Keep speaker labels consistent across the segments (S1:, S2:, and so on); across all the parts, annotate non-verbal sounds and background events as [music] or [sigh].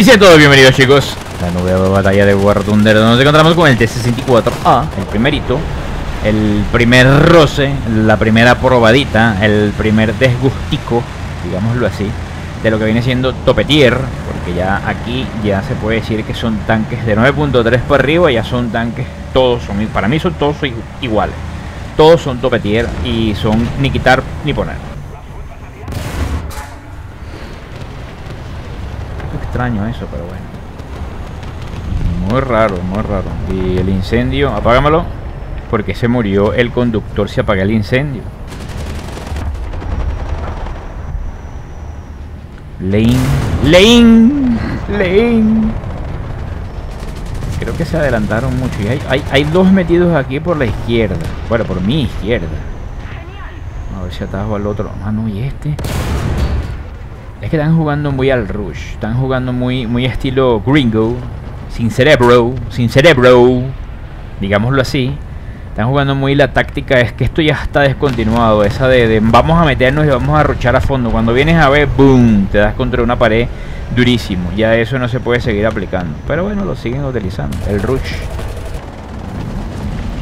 S1: Y sean todos bienvenidos chicos. La nueva batalla de War Thunder Donde nos encontramos con el T-64A El primerito El primer roce La primera probadita El primer desgustico Digámoslo así De lo que viene siendo topetier Porque ya aquí ya se puede decir que son tanques de 9.3 para arriba Ya son tanques Todos son Para mí son todos iguales. Todos son topetier Y son ni quitar ni poner extraño eso, pero bueno. Muy raro, muy raro. Y el incendio, apágamelo. Porque se murió el conductor si apaga el incendio. Lane. Lane. Lane. Creo que se adelantaron mucho. Y hay, hay, hay dos metidos aquí por la izquierda. Bueno, por mi izquierda. A ver si atajo al otro. Ah, no, y este. Es que están jugando muy al rush. Están jugando muy, muy estilo gringo. Sin cerebro. Sin cerebro. Digámoslo así. Están jugando muy la táctica. Es que esto ya está descontinuado. Esa de, vamos a meternos y vamos a ruchar a fondo. Cuando vienes a ver, boom. Te das contra una pared durísimo. Ya eso no se puede seguir aplicando. Pero bueno, lo siguen utilizando. El rush.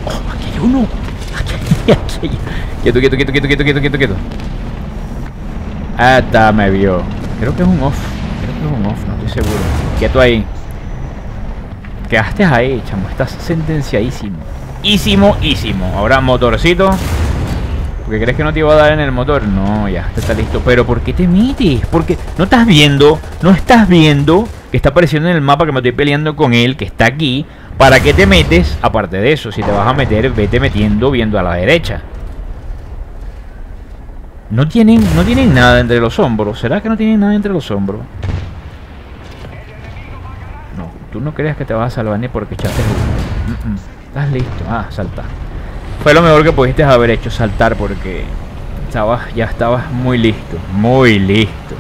S1: Oh, aquí hay uno. Aquí, [laughs] aquí, Quieto, quieto, quieto, quieto, quieto, quieto, quieto. Hasta me vio. Creo que es un off. Creo que es un off, no estoy seguro. Quieto ahí. Quedaste ahí, chamo. Estás sentenciadísimo. Ísimo, ísimo. Ahora motorcito. ¿Porque crees que no te iba a dar en el motor? No, ya, está listo. Pero ¿por qué te metes? Porque no estás viendo, no estás viendo que está apareciendo en el mapa que me estoy peleando con él, que está aquí. ¿Para qué te metes? Aparte de eso, si te vas a meter, vete metiendo viendo a la derecha. No tienen, no tienen nada entre los hombros. ¿Será que no tienen nada entre los hombros? No, tú no creas que te vas a salvar ni porque echaste. Estás listo. Ah, saltar. Fue lo mejor que pudiste haber hecho, saltar, porque estabas, ya estabas muy listo. Muy listo.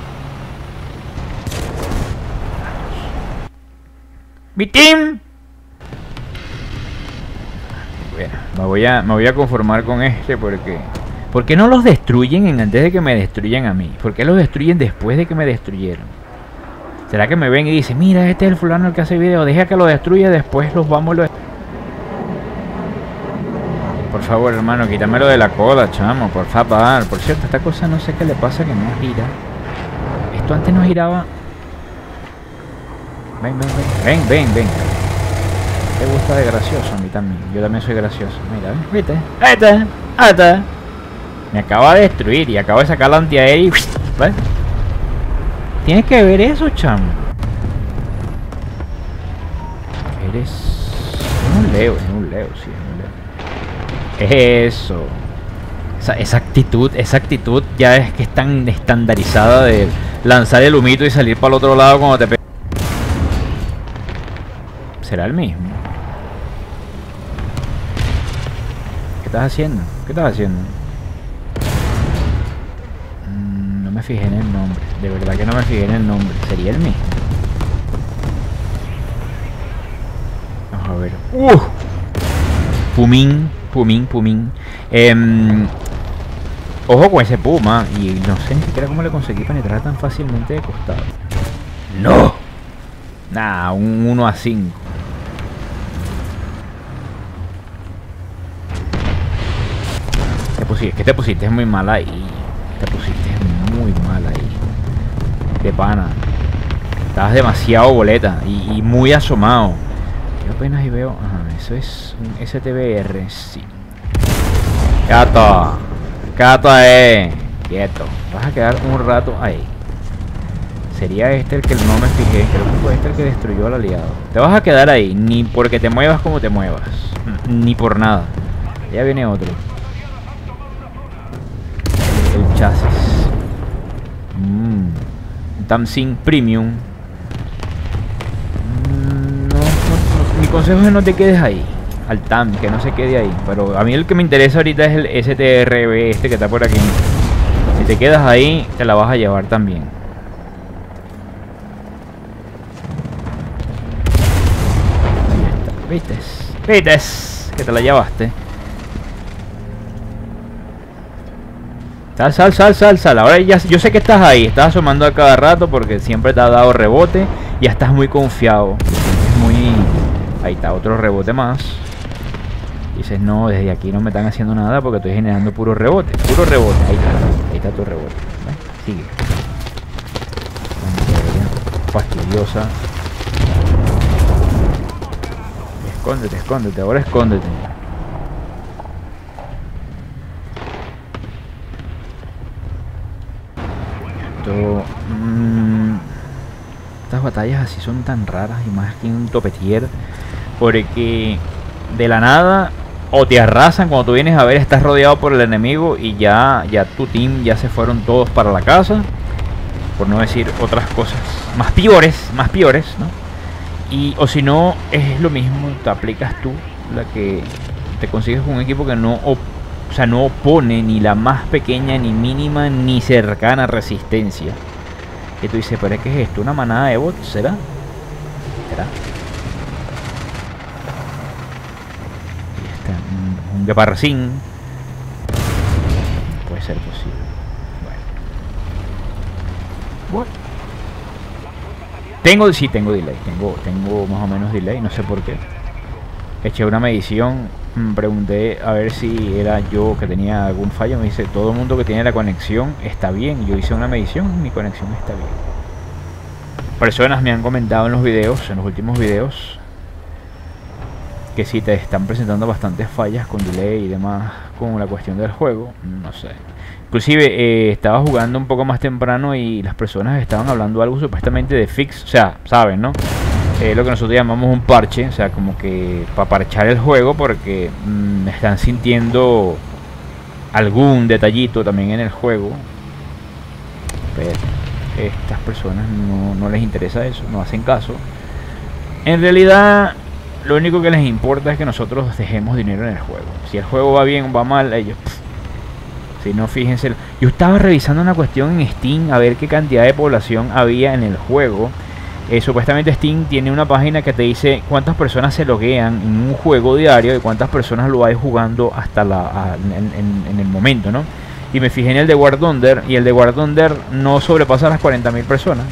S1: ¡Mi team! Bueno, me voy a, me voy a conformar con este porque ¿Por qué no los destruyen en antes de que me destruyan a mí? ¿Por qué los destruyen después de que me destruyeron? ¿Será que me ven y dicen, mira, este es el fulano el que hace video, deja que lo destruya, después los vamos a... Por favor, hermano, quítamelo de la cola, chamo, por favor. Por cierto, esta cosa no sé qué le pasa que no gira. Esto antes no giraba... Ven, ven, ven, ven, ven, ven. Te gusta de gracioso a mí también. Yo también soy gracioso. Mira. ¿Viste? ¡Viste! ¡Viste! Me acaba de destruir y acabo de sacar la antiaérea ¿Ves? Tienes que ver eso, chamo. Eres... un leo, es un leo, sí, es un leo. Eso. Esa, actitud, esa actitud ya es que es tan estandarizada de lanzar el humito y salir para el otro lado cuando te ¿Será el mismo? ¿Qué estás haciendo? ¿Qué estás haciendo? Fijé en el nombre. De verdad que no me fijé en el nombre. Sería el mismo. Vamos a ver. ¡Uh! Pumín, Pumín, Pumín. Em, ojo con ese Puma. Y no sé ni siquiera cómo le conseguí penetrar tan fácilmente de costado. ¡No! Nah, un 1 a 5. Te pusiste, que te pusiste muy mal ahí. Te pusiste muy mal ahí. De pana. Estabas demasiado boleta y, muy asomado. Yo apenas y veo... Ajá, eso es un STBR, sí. Quieto. Quieto ahí. Quieto. Vas a quedar un rato ahí. Sería este el que no me fijé. Creo que fue este el que destruyó al aliado. Te vas a quedar ahí. Ni porque te muevas como te muevas. Ni por nada. Ya viene otro. Tamsin Premium. Mm, mi consejo es no te quedes ahí. Al TAM, que no se quede ahí. Pero a mí el que me interesa ahorita es el STRB este que está por aquí. Si te quedas ahí, te la vas a llevar también. Ahí está. ¿Viste? ¿Viste? Que te la llevaste. Sal, sal, sal, sal, sal. Ahora ya, yo sé que estás ahí. Estás asomando a cada rato porque siempre te ha dado rebote. ya estás muy confiado. Es muy... Ahí está, otro rebote más. Dices, no, desde aquí no me están haciendo nada porque estoy generando puro rebote. Puro rebote. Ahí está, ahí está tu rebote. Sigue. Fastidiosa. Escóndete, escóndete, ahora escóndete. Mmm, estas batallas así son tan raras y más que un topetier. Porque de la nada o te arrasan cuando tú vienes a ver estás rodeado por el enemigo y ya ya tu team ya se fueron todos para la casa por no decir otras cosas más peores más peores no y o si no es lo mismo te aplicas tú la que te consigues con un equipo que no sea no opone ni la más pequeña ni mínima ni cercana resistencia y tú dices pero que es esto una manada de bots será será Parracín. Puede ser posible. Bueno. Tengo, sí, tengo delay. Tengo, tengo más o menos delay, no sé por qué. Eché una medición, pregunté a ver si era yo que tenía algún fallo. Me dice, todo el mundo que tiene la conexión está bien. Yo hice una medición, mi conexión está bien. Personas me han comentado en los videos, en los últimos videos, que si te están presentando bastantes fallas con delay y demás con la cuestión del juego, no sé. Inclusive eh, estaba jugando un poco más temprano y las personas estaban hablando algo supuestamente de fix, o sea, saben, ¿no? Eh, lo que nosotros llamamos un parche, o sea, como que para parchar el juego porque mm, están sintiendo algún detallito también en el juego. Pero estas personas no, no les interesa eso, no hacen caso. En realidad lo único que les importa es que nosotros dejemos dinero en el juego. Si el juego va bien o va mal, ellos... si no, fíjense. Yo estaba revisando una cuestión en Steam a ver qué cantidad de población había en el juego. Eh, supuestamente Steam tiene una página que te dice cuántas personas se loguean en un juego diario y cuántas personas lo hay jugando hasta la, en, el momento, ¿no? Y me fijé en el de War Thunder y el de War Thunder no sobrepasa las 40.000 personas.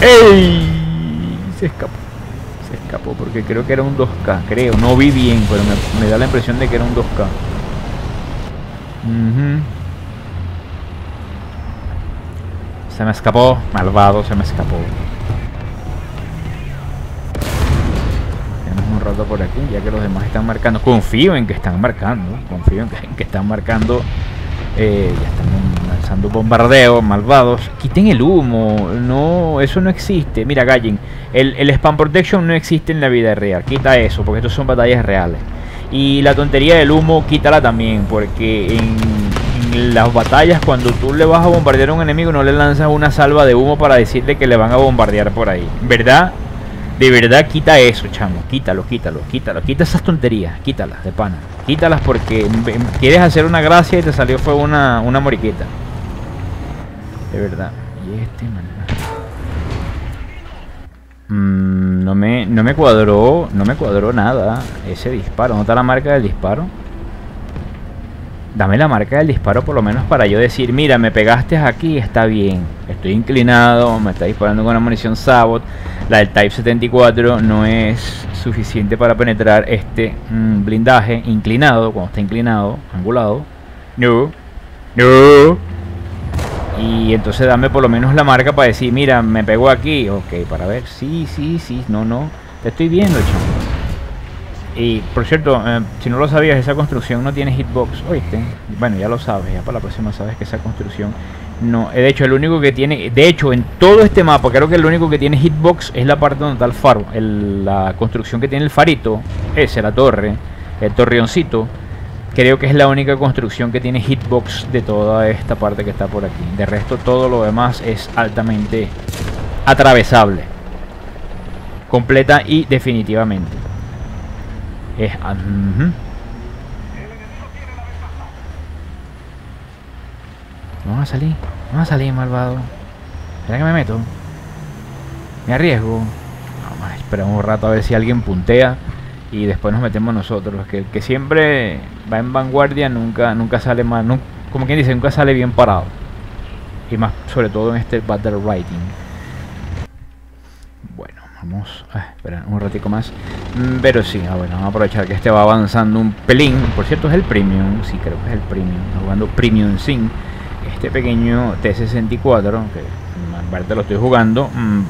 S1: ¡Ey! Se escapó. Se escapó porque creo que era un 2K. Creo. No vi bien, pero me, da la impresión de que era un 2K. Se me escapó. Malvado, se me escapó. Tenemos un rato por aquí, ya que los demás están marcando. Confío en que están marcando. Confío en que, están marcando. Eh, ya están lanzando bombardeos malvados. Quiten el humo. No, eso no existe. Mira, Gallen, el, el spam protection no existe en la vida real. Quita eso, porque estos son batallas reales. Y la tontería del humo, quítala también, porque en, las batallas, cuando tú le vas a bombardear a un enemigo, no le lanzas una salva de humo para decirle que le van a bombardear por ahí. ¿Verdad? De verdad, quita eso, chamo. Quítalo, quítalo, quítalo. Quita esas tonterías. Quítalas, de pana. Quítalas porque quieres hacer una gracia y te salió fue una, una moriqueta. De verdad. Y este, man. Mm, no me, no me cuadró, no me cuadró nada ese disparo. ¿No está la marca del disparo? Dame la marca del disparo por lo menos para yo decir, mira, me pegaste aquí, está bien. Estoy inclinado, me está disparando con una munición Sabot. La del Type 74 no es suficiente para penetrar este mm, blindaje inclinado, cuando está inclinado, angulado. No, no. Y entonces dame por lo menos la marca para decir, mira, me pegó aquí. Ok, para ver. Sí, sí, sí. No, no. Te estoy viendo. Y por cierto, eh, si no lo sabías, esa construcción no tiene hitbox. Oíste. Bueno, ya lo sabes. Ya para la próxima sabes que esa construcción no. De hecho, el único que tiene. De hecho, en todo este mapa, creo que el único que tiene hitbox es la parte donde está el faro. la construcción que tiene el farito. Ese, la torre. El torreoncito Creo que es la única construcción que tiene hitbox de toda esta parte que está por aquí. De resto todo lo demás es altamente atravesable. Completa y definitivamente. Es... Vamos a salir. Vamos a salir, malvado. ¿Será que me meto? Me arriesgo. Vamos a un rato a ver si alguien puntea y después nos metemos nosotros. Que, que siempre va en vanguardia nunca nunca sale mal. como quien dice, nunca sale bien parado. y más sobre todo en este Battle Writing. Vamos a esperar un ratico más. Mm, pero sí, ah, bueno, vamos a aprovechar que este va avanzando un pelín. Por cierto, es el Premium, sí, creo que es el Premium. Está jugando Premium Sync. Este pequeño T64, que en parte lo estoy jugando mm,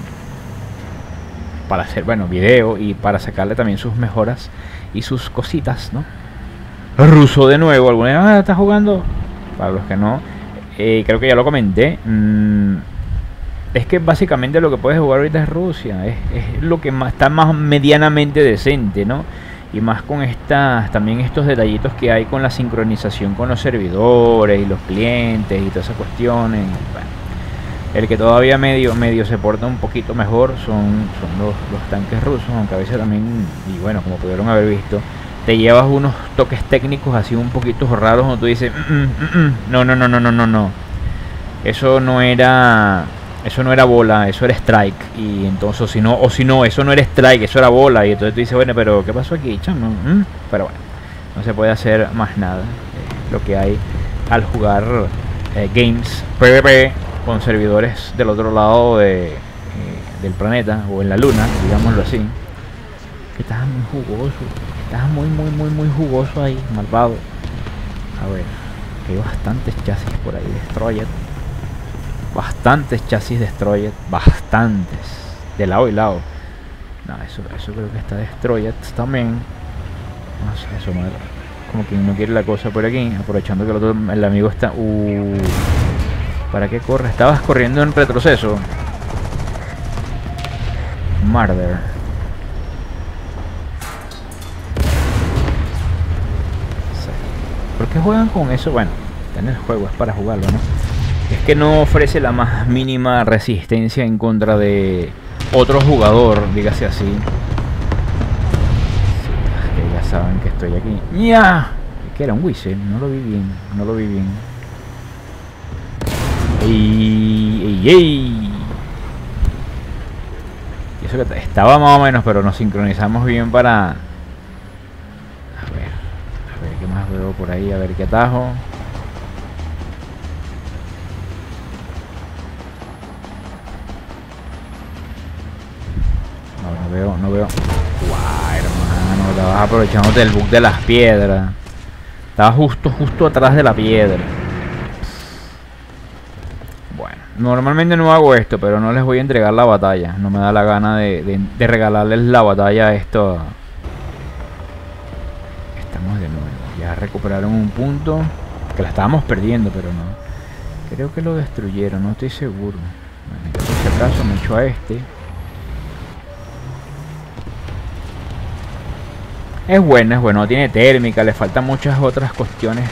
S1: para hacer, bueno, video y para sacarle también sus mejoras y sus cositas, ¿no? Ruso de nuevo, alguna vez, ah, está jugando. Para los que no, eh, creo que ya lo comenté. Mm, es que básicamente lo que puedes jugar ahorita es Rusia. Es, lo que más, está más medianamente decente, ¿no? Y más con estas, también estos detallitos que hay con la sincronización con los servidores y los clientes y todas esas cuestiones. el que todavía medio, medio se porta un poquito mejor son, son los, los tanques rusos, aunque a veces también, y bueno, como pudieron haber visto, te llevas unos toques técnicos así un poquito raros donde tú dices, mm, mm, mm, no, no, no, no, no, no, no. Eso no era eso no era bola, eso era strike. Y entonces, si no, o si no, eso no era strike, eso era bola. Y entonces tú dices, bueno, pero ¿qué pasó aquí, chamo? Pero bueno, no se puede hacer más nada. Eh, lo que hay al jugar eh, games PvP con servidores del otro lado de, eh, del planeta o en la luna, digámoslo así. Que estás muy jugoso. Estás muy, muy, muy, muy jugoso ahí, malvado. A ver, hay bastantes chasis por ahí. Destroyer. Bastantes chasis Destroyer. Bastantes. De lado y lado. No, eso, eso creo que está Destroyer también. Eso. Como quien no quiere la cosa por aquí. Aprovechando que el otro, el amigo está... Uh, ¿Para qué corre? Estabas corriendo en retroceso. Murder. ¿Por qué juegan con eso? Bueno, en el juego, es para jugarlo, ¿no? Es que no ofrece la más mínima resistencia en contra de otro jugador, dígase así. que ya saben que estoy aquí. ¡Ya! Que era un whistle, no lo vi bien, no lo vi bien. ¡Ey! ¡Ey! ¡Ey! Eso que estaba más o menos, pero nos sincronizamos bien para veo por ahí a ver qué atajo. No, no veo, no veo. Guau, hermano, estabas aprovechando del bug de las piedras. Estaba justo, justo atrás de la piedra. Bueno, normalmente no hago esto, pero no les voy a entregar la batalla. No me da la gana de, de regalarles la batalla a esto recuperaron un punto que la estábamos perdiendo, pero no. Creo que lo destruyeron, no estoy seguro. Bueno, por si acaso me echo a este. Es bueno, es bueno, tiene térmica, le faltan muchas otras cuestiones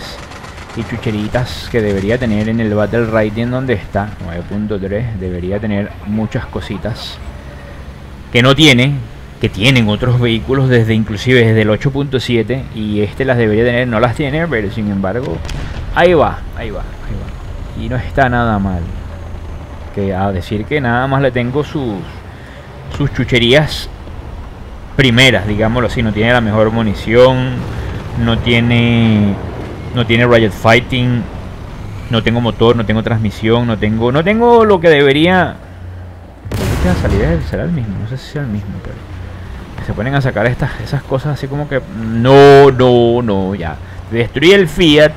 S1: y chucheritas que debería tener en el Battle Riding donde está, 9.3, debería tener muchas cositas que no tiene, que tienen otros vehículos desde inclusive desde el 8.7 y este las debería tener, no las tiene, pero sin embargo, ahí va, ahí va, ahí va. Y no está nada mal. Que a decir que nada más le tengo sus sus chucherías primeras, digámoslo así, no tiene la mejor munición, no tiene no tiene riot fighting, no tengo motor, no tengo transmisión, no tengo no tengo lo que debería salir será el mismo, no sé si sea el mismo, pero se ponen a sacar estas esas cosas así como que no, no, no, ya. Destruye el Fiat,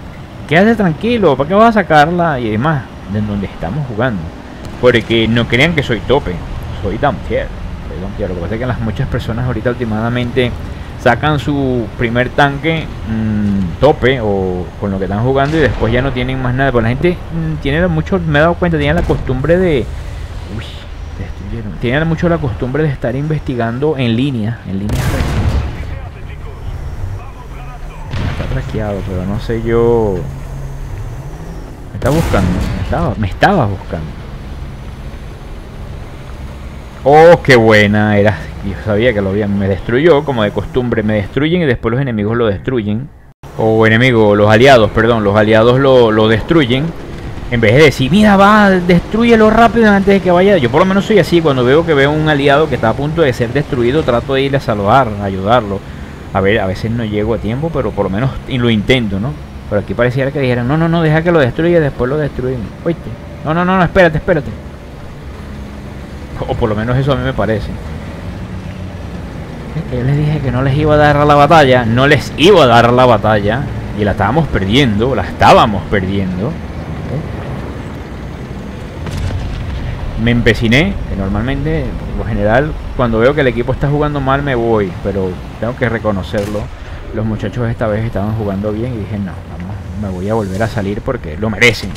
S1: quédate tranquilo, ¿para qué vas a sacarla? Y además, de donde estamos jugando. Porque no crean que soy tope, soy Soy Lo que pasa es que las muchas personas ahorita últimamente sacan su primer tanque mm, tope o con lo que están jugando y después ya no tienen más nada. Pues la gente mm, tiene mucho, me he dado cuenta, tiene la costumbre de... Uy, tienen mucho la costumbre de estar investigando en línea, en línea Está traqueado, pero no sé yo. Me está buscando, me estaba, me estaba buscando. Oh, qué buena era. Yo sabía que lo habían. Me destruyó, como de costumbre. Me destruyen y después los enemigos lo destruyen. O enemigos, los aliados, perdón. Los aliados lo, lo destruyen en vez de decir, mira, va, destruyelo rápido antes de que vaya. Yo por lo menos soy así, cuando veo que veo un aliado que está a punto de ser destruido, trato de ir a salvar, a ayudarlo. A ver, a veces no llego a tiempo, pero por lo menos lo intento, ¿no? Pero aquí pareciera que dijeran, no, no, no, deja que lo destruya y después lo destruyen. Oíste, No, no, no, no, espérate, espérate. O por lo menos eso a mí me parece. Yo les dije que no les iba a dar la batalla. No les iba a dar la batalla. Y la estábamos perdiendo. La estábamos perdiendo. Me empeciné. Que normalmente, por lo general, cuando veo que el equipo está jugando mal me voy. Pero tengo que reconocerlo. Los muchachos esta vez estaban jugando bien y dije, no, vamos, me voy a volver a salir porque lo merecen.